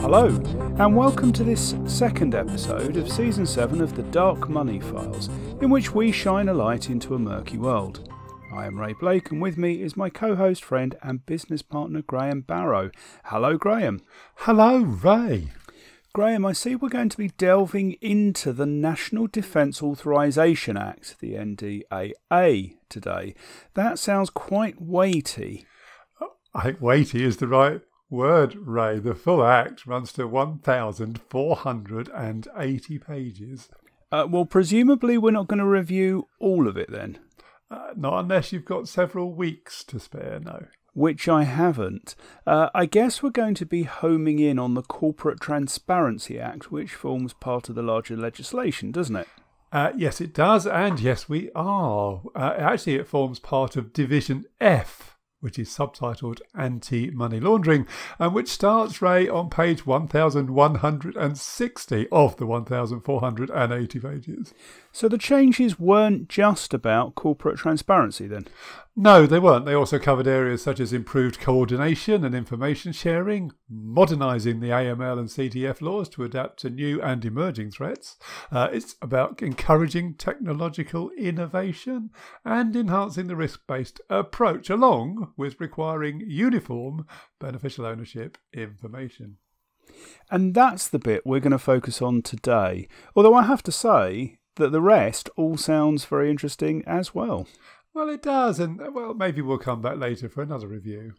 Hello, and welcome to this second episode of Season 7 of the Dark Money Files, in which we shine a light into a murky world. I am Ray Blake, and with me is my co host, friend, and business partner, Graham Barrow. Hello, Graham. Hello, Ray. Graham, I see we're going to be delving into the National Defence Authorisation Act, the NDAA, today. That sounds quite weighty. I think weighty is the right word, Ray. The full act runs to 1,480 pages. Uh, well, presumably, we're not going to review all of it then. Uh, not unless you've got several weeks to spare, no. Which I haven't. Uh, I guess we're going to be homing in on the Corporate Transparency Act, which forms part of the larger legislation, doesn't it? Uh, yes, it does, and yes, we are. Uh, actually, it forms part of Division F which is subtitled Anti Money Laundering, and which starts, Ray, on page 1160 of the 1480 pages. So the changes weren't just about corporate transparency then? No, they weren't. They also covered areas such as improved coordination and information sharing, modernising the AML and CTF laws to adapt to new and emerging threats. Uh, it's about encouraging technological innovation and enhancing the risk based approach, along with requiring uniform beneficial ownership information. And that's the bit we're going to focus on today. Although I have to say that the rest all sounds very interesting as well. Well, it does, and well, maybe we'll come back later for another review.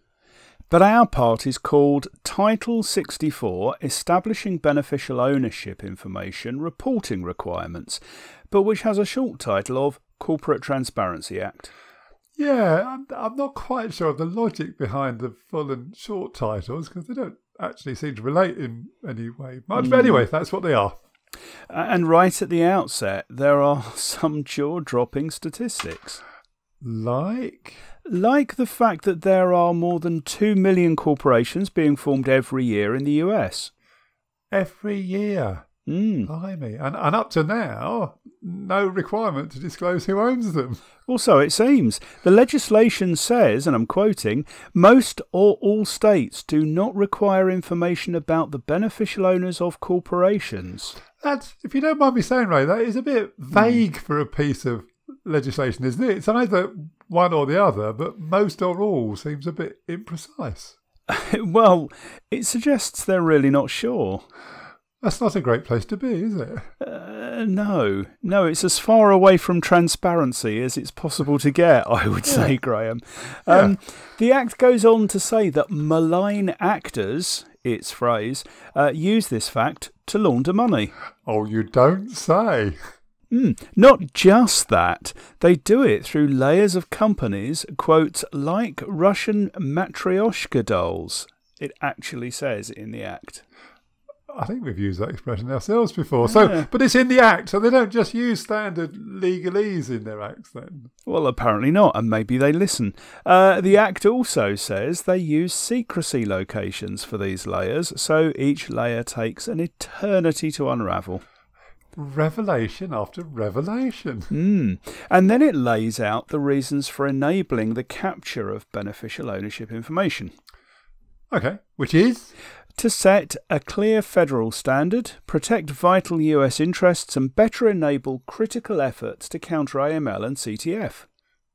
But our part is called Title 64 Establishing Beneficial Ownership Information Reporting Requirements, but which has a short title of Corporate Transparency Act. Yeah, I'm, I'm not quite sure of the logic behind the full and short titles because they don't actually seem to relate in any way much. Mm. But anyway, that's what they are. And right at the outset, there are some jaw dropping statistics. Like? Like the fact that there are more than 2 million corporations being formed every year in the US. Every year? Mm. Blimey. And, and up to now, no requirement to disclose who owns them. Well, so it seems. The legislation says, and I'm quoting, most or all states do not require information about the beneficial owners of corporations. That's, if you don't mind me saying, Ray, that is a bit vague mm. for a piece of legislation, isn't it? It's either one or the other, but most or all seems a bit imprecise. well, it suggests they're really not sure. That's not a great place to be, is it? Uh, no, no, it's as far away from transparency as it's possible to get, I would say. Graham. Um, yeah. The Act goes on to say that malign actors, its phrase, uh, use this fact to launder money. Oh, you don't say. Mm, not just that, they do it through layers of companies, quote, like Russian matryoshka dolls, it actually says in the Act. I think we've used that expression ourselves before. Yeah. So, but it's in the Act, so they don't just use standard legalese in their acts then. Well, apparently not, and maybe they listen. Uh, the Act also says they use secrecy locations for these layers, so each layer takes an eternity to unravel revelation after revelation. Mm. And then it lays out the reasons for enabling the capture of beneficial ownership information. Okay, which is? To set a clear federal standard, protect vital US interests, and better enable critical efforts to counter AML and CTF.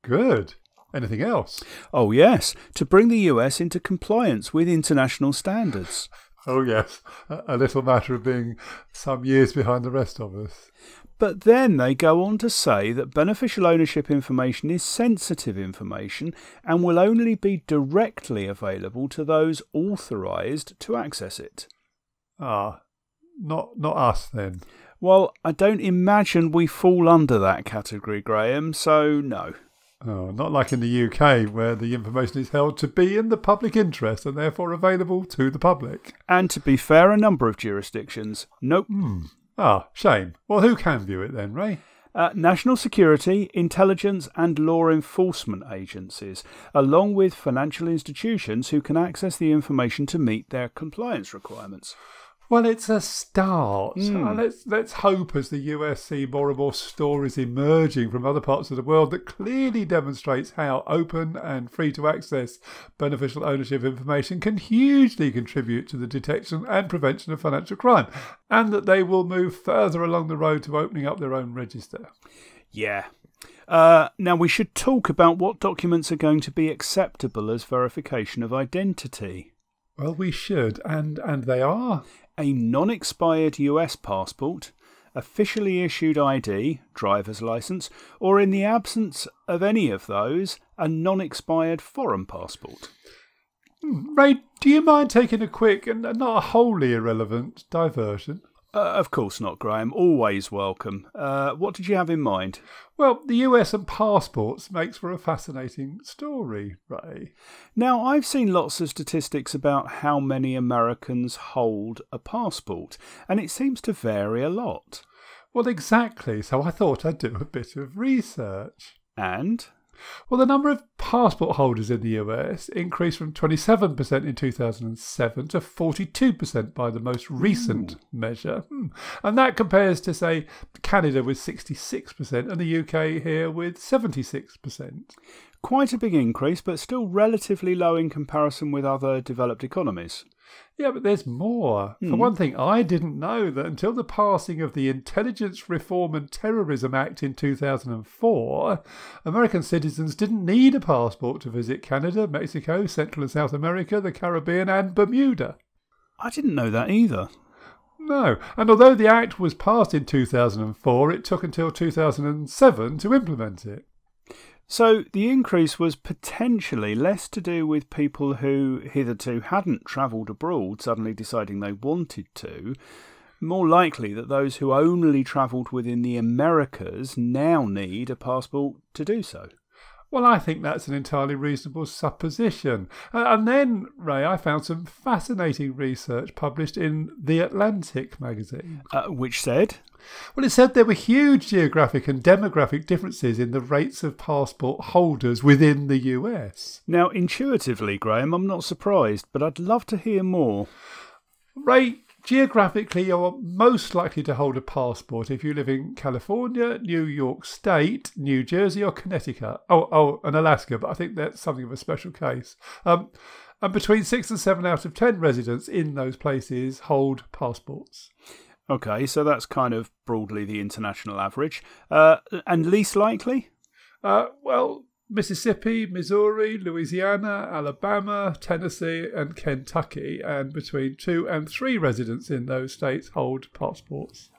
Good. Anything else? Oh, yes, to bring the US into compliance with international standards. Oh, yes. A little matter of being some years behind the rest of us. But then they go on to say that beneficial ownership information is sensitive information and will only be directly available to those authorised to access it. Ah, not not us then. Well, I don't imagine we fall under that category, Graham, so no. Oh, not like in the UK, where the information is held to be in the public interest and therefore available to the public. And to be fair, a number of jurisdictions. Nope. Hmm. Ah, shame. Well, who can view it then, Ray? Uh, national security, intelligence, and law enforcement agencies, along with financial institutions who can access the information to meet their compliance requirements. Well, it's a start. Uh, let's let's hope as the US see more and more stories emerging from other parts of the world that clearly demonstrates how open and free to access beneficial ownership information can hugely contribute to the detection and prevention of financial crime, and that they will move further along the road to opening up their own register. Yeah. Uh, now, we should talk about what documents are going to be acceptable as verification of identity. Well, we should, and and they are. A non expired US passport, officially issued ID, driver's license, or in the absence of any of those, a non expired foreign passport. Hmm, Ray, do you mind taking a quick and not wholly irrelevant diversion? Uh, of course not, Graham. Always welcome. Uh, what did you have in mind? Well, the US and passports makes for a fascinating story, Ray. Now, I've seen lots of statistics about how many Americans hold a passport, and it seems to vary a lot. Well, exactly. So I thought I'd do a bit of research. And Well, the number of passport holders in the US increased from 27% in 2007 to 42% by the most recent measure. Hmm. And that compares to, say, Canada with 66% and the UK here with 76%. quite a big increase, but still relatively low in comparison with other developed economies. Yeah, but there's more. For hmm. one thing, I didn't know that until the passing of the Intelligence Reform and Terrorism Act in 2004, American citizens didn't need a passport to visit Canada, Mexico, Central and South America, the Caribbean, and Bermuda. I didn't know that either. No, and although the Act was passed in 2004, it took until 2007 to implement it. So the increase was potentially less to do with people who hitherto hadn't travelled abroad suddenly deciding they wanted to, more likely that those who only travelled within the Americas now need a passport to do so. Well, I think that's an entirely reasonable supposition. And then, Ray, I found some fascinating research published in The Atlantic magazine. Uh, which said, Well, it said there were huge geographic and demographic differences in the rates of passport holders within the US. now intuitively, Graham, I'm not surprised, but I'd love to hear more. Ray, geographically, you're most likely to hold a passport if you live in California, New York State, New Jersey, or Connecticut. Oh, oh, and Alaska, but I think that's something of a special case. Um, and between six and seven out of ten residents in those places hold passports. Okay, so that's kind of broadly the international average. Uh, and least likely? Uh, well, Mississippi, Missouri, Louisiana, Alabama, Tennessee, and Kentucky, and between two and three residents in those states hold passports.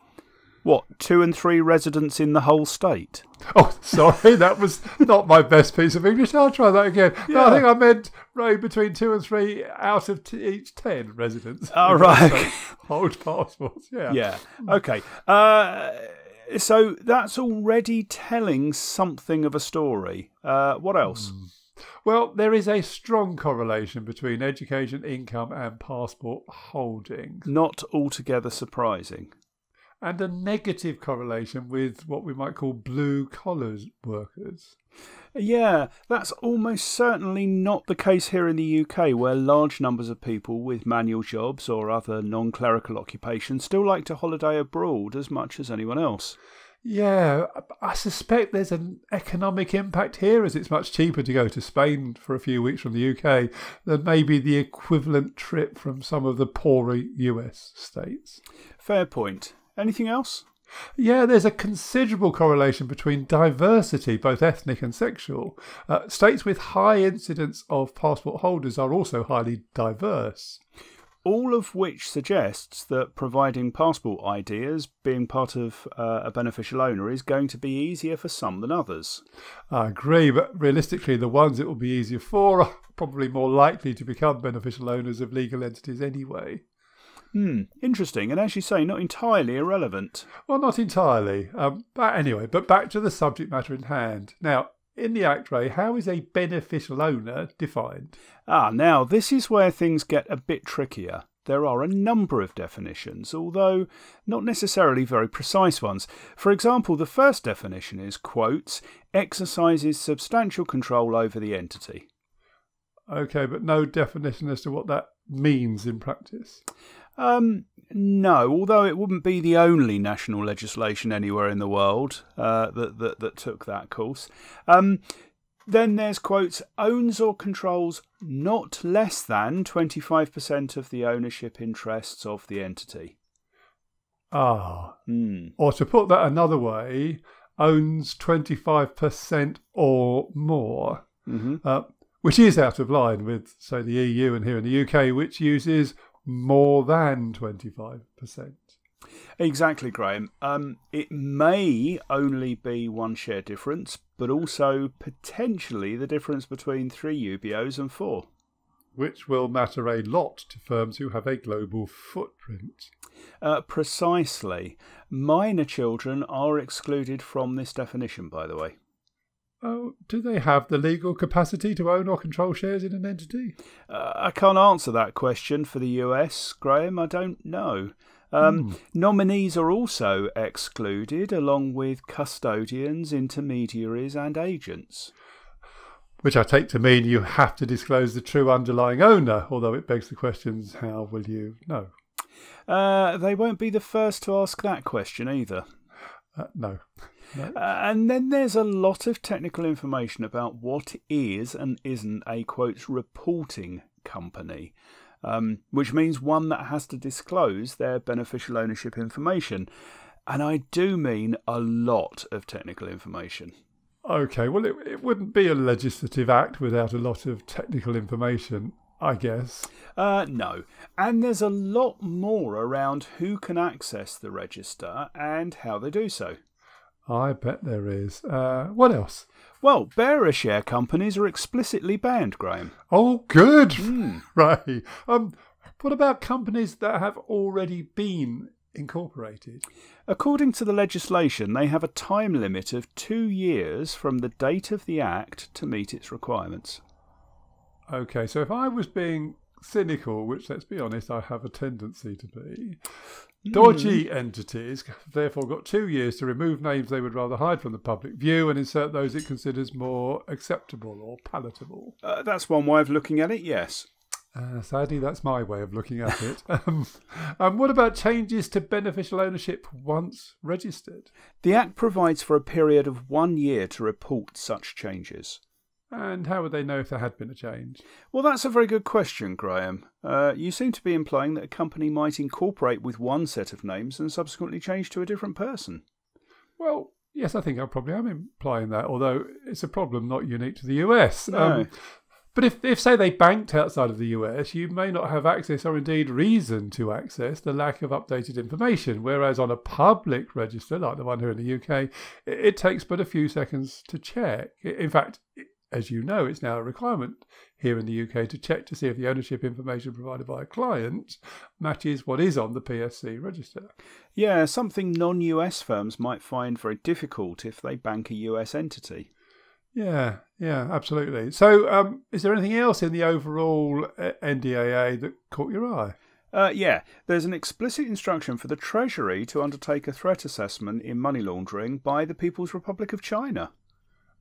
What, two and three residents in the whole state? Oh, sorry, that was not my best piece of English. I'll try that again. No, I think I meant Ray between two and three out of t- each ten residents. Oh, in right. hold passports. Yeah. Yeah. Okay. Uh, so that's already telling something of a story. Uh, what else? Well, there is a strong correlation between education, income, and passport holding. Not altogether surprising. And a negative correlation with what we might call blue collar workers. Yeah, that's almost certainly not the case here in the UK, where large numbers of people with manual jobs or other non clerical occupations still like to holiday abroad as much as anyone else. Yeah, I suspect there's an economic impact here as it's much cheaper to go to Spain for a few weeks from the UK than maybe the equivalent trip from some of the poorer US states. Fair point. Anything else? Yeah, there's a considerable correlation between diversity, both ethnic and sexual. Uh, states with high incidence of passport holders are also highly diverse. All of which suggests that providing passport ideas, being part of uh, a beneficial owner is going to be easier for some than others. I agree, but realistically, the ones it will be easier for are probably more likely to become beneficial owners of legal entities anyway. Hmm, interesting, and as you say, not entirely irrelevant. Well, not entirely. Um, but anyway, but back to the subject matter in hand. Now, in the Act, Ray, how is a beneficial owner defined? Ah, now this is where things get a bit trickier. There are a number of definitions, although not necessarily very precise ones. For example, the first definition is, quotes, exercises substantial control over the entity. Okay, but no definition as to what that means in practice. Um, no, although it wouldn't be the only national legislation anywhere in the world uh, that, that that took that course. Um, then there's quotes owns or controls not less than 25% of the ownership interests of the entity. Ah. Hmm. Or to put that another way, owns 25% or more, hmm uh, which is out of line with, say, the EU and here in the UK, which uses more than 25%. Exactly, Graham. Um, it may only be one share difference, but also potentially the difference between three UBOs and four. Which will matter a lot to firms who have a global footprint. Uh, precisely. Minor children are excluded from this definition, by the way. Oh, do they have the legal capacity to own or control shares in an entity? Uh, I can't answer that question for the US, Graham. I don't know. Um, Nominees are also excluded, along with custodians, intermediaries, and agents. Which I take to mean you have to disclose the true underlying owner, although it begs the questions how will you know? Uh, they won't be the first to ask that question either. Uh, no. Uh, and then there's a lot of technical information about what is and isn't a quotes reporting company, um, which means one that has to disclose their beneficial ownership information. And I do mean a lot of technical information. Okay, well, it, it wouldn't be a legislative act without a lot of technical information, I guess. Uh, no. And there's a lot more around who can access the register and how they do so. I bet there is. Uh, what else? Well, bearer share companies are explicitly banned, Graham. Oh, good. Hmm. Right. Um, what about companies that have already been incorporated? According to the legislation, they have a time limit of two years from the date of the Act to meet its requirements. Okay, so if I was being cynical, which let's be honest, I have a tendency to be, dodgy entities therefore got two years to remove names they would rather hide from the public view and insert those it considers more acceptable or palatable. Uh, that's one way of looking at it, yes. Uh, sadly, that's my way of looking at it. um, and what about changes to beneficial ownership once registered? The Act provides for a period of one year to report such changes. And how would they know if there had been a change? Well, that's a very good question, Graham. Uh, you seem to be implying that a company might incorporate with one set of names and subsequently change to a different person. Well, yes, I think I probably am implying that, although it's a problem not unique to the US. No. Um, but if, if, say, they banked outside of the US, you may not have access or indeed reason to access the lack of updated information. Whereas on a public register, like the one here in the UK, it, it takes but a few seconds to check. In fact, as you know, it's now a requirement here in the UK to check to see if the ownership information provided by a client matches what is on the PSC register. Yeah, something non US firms might find very difficult if they bank a US entity. Yeah, yeah, absolutely. So, um, is there anything else in the overall uh, NDAA that caught your eye? Uh, yeah, there's an explicit instruction for the Treasury to undertake a threat assessment in money laundering by the People's Republic of China.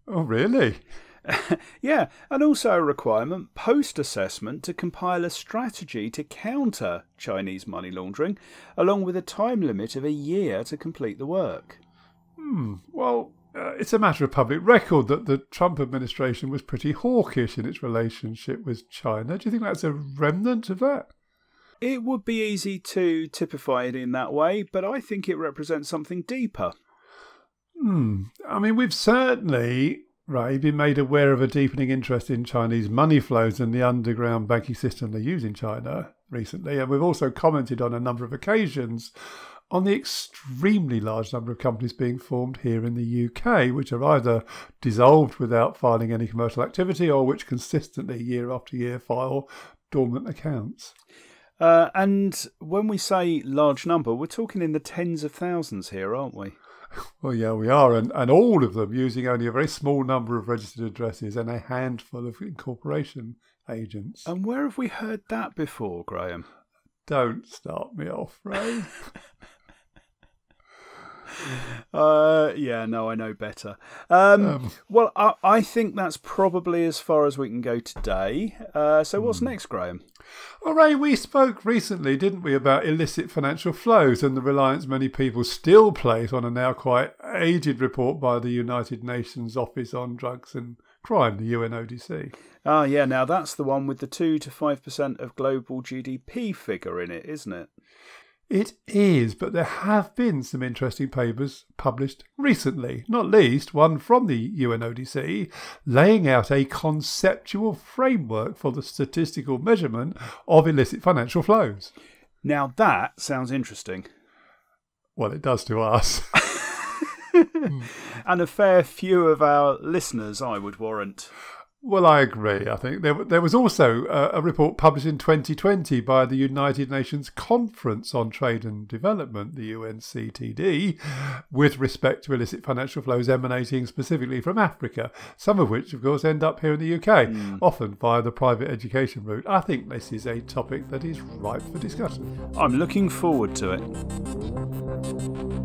Oh, really? yeah, and also a requirement post assessment to compile a strategy to counter Chinese money laundering, along with a time limit of a year to complete the work. Hmm. Well, uh, it's a matter of public record that the Trump administration was pretty hawkish in its relationship with China. Do you think that's a remnant of that? It would be easy to typify it in that way, but I think it represents something deeper. Hmm. I mean, we've certainly, Ray, been made aware of a deepening interest in Chinese money flows and the underground banking system they use in China recently. And we've also commented on a number of occasions on the extremely large number of companies being formed here in the UK, which are either dissolved without filing any commercial activity or which consistently, year after year, file dormant accounts. Uh, and when we say large number, we're talking in the tens of thousands here, aren't we? Well, yeah, we are, and, and all of them using only a very small number of registered addresses and a handful of incorporation agents. And where have we heard that before, Graham? Don't start me off, Ray. Uh, yeah, no, I know better. Um, um, well, I, I, think that's probably as far as we can go today. Uh, so, what's hmm. next, Graham? Well, Ray, we spoke recently, didn't we, about illicit financial flows and the reliance many people still place on a now quite aged report by the United Nations Office on Drugs and Crime, the UNODC. Ah, yeah, now that's the one with the 2 to 5% of global GDP figure in it, isn't it? It is, but there have been some interesting papers published recently, not least one from the UNODC, laying out a conceptual framework for the statistical measurement of illicit financial flows. Now that sounds interesting. Well, it does to us. Hmm. and a fair few of our listeners, I would warrant. Well, I agree. I think there, there was also a, a, report published in 2020 by the United Nations Conference on Trade and Development, the UNCTAD, with respect to illicit financial flows emanating specifically from Africa, some of which, of course, end up here in the UK, mm. often via the private education route. I think this is a topic that is ripe for discussion. I'm looking forward to it.